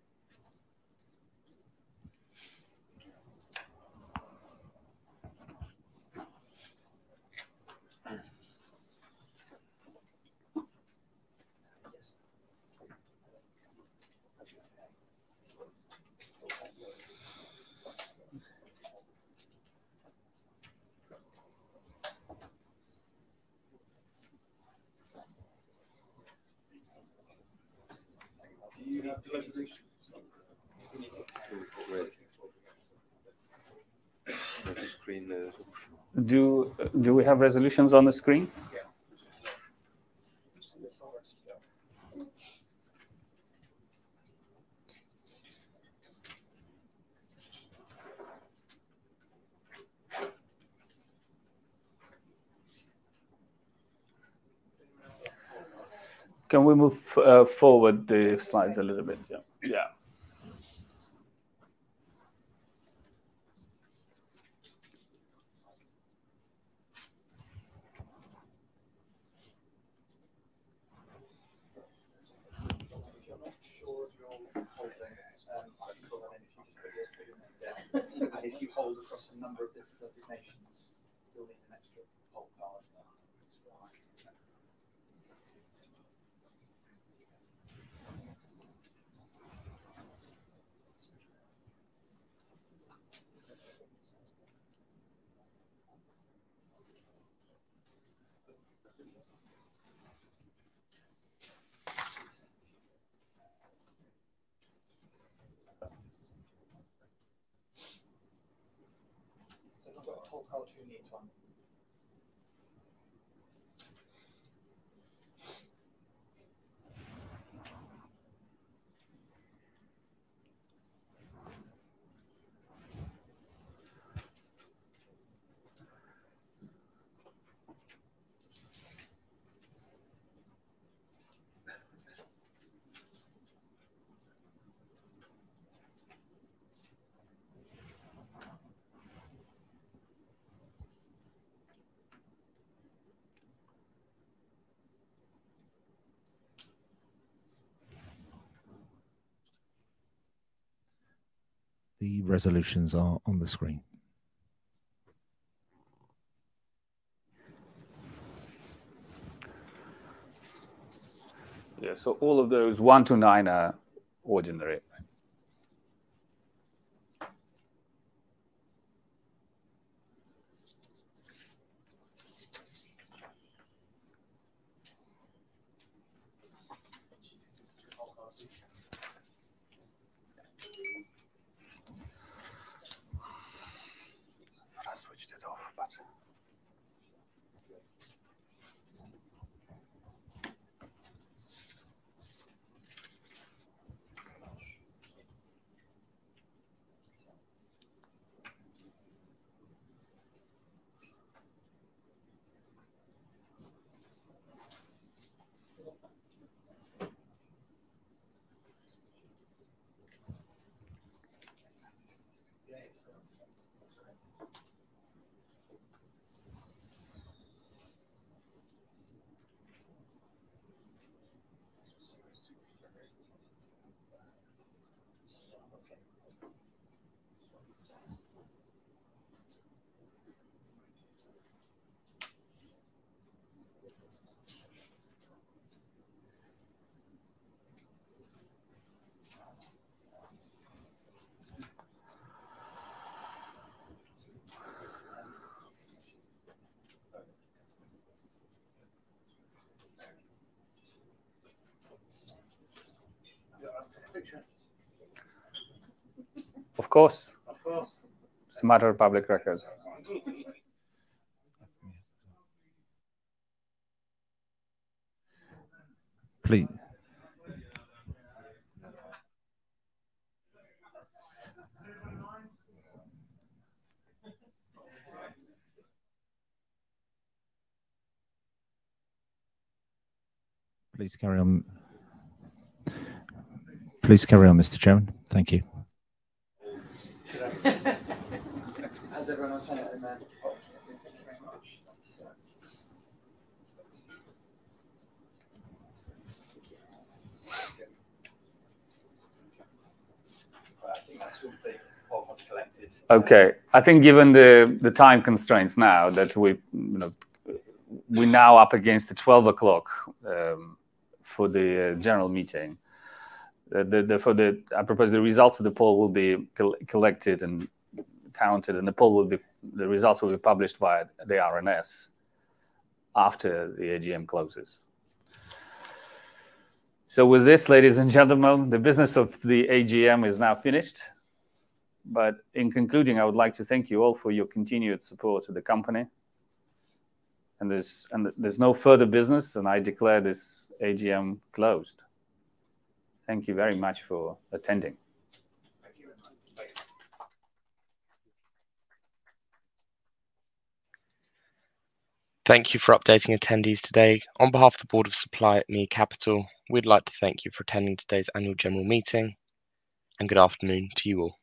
Do do we have resolutions on the screen? Can we move uh, forward the slides a little bit? Yeah. Yeah. if you hold across a number of different designations, you'll need an extra poll card. Who needs one. The resolutions are on the screen. Yeah, so all of those one to nine are ordinary. Of course. Of course. It's a matter of public record. Please. Please carry on. Please carry on, Mr. Chairman. Thank you. Has everyone else had it in there? Oh, thank you very much. Thank you, sir. Right, I think that's all the poll collected. Okay, I think given the the time constraints now that we, you know, we're now up against the 12 o'clock um, for the uh, general meeting. The, the, for the, I propose the results of the poll will be col- collected and counted, and the poll will be, the results will be published via the RNS after the AGM closes. So with this, ladies and gentlemen, the business of the AGM is now finished. But in concluding, I would like to thank you all for your continued support of the company. And there's, and there's no further business, and I declare this AGM closed. Thank you very much for attending. Thank you. Thank you. Thank you for updating attendees today. On behalf of the Board of Supply at Me Capital, we'd like to thank you for attending today's annual general meeting, and good afternoon to you all.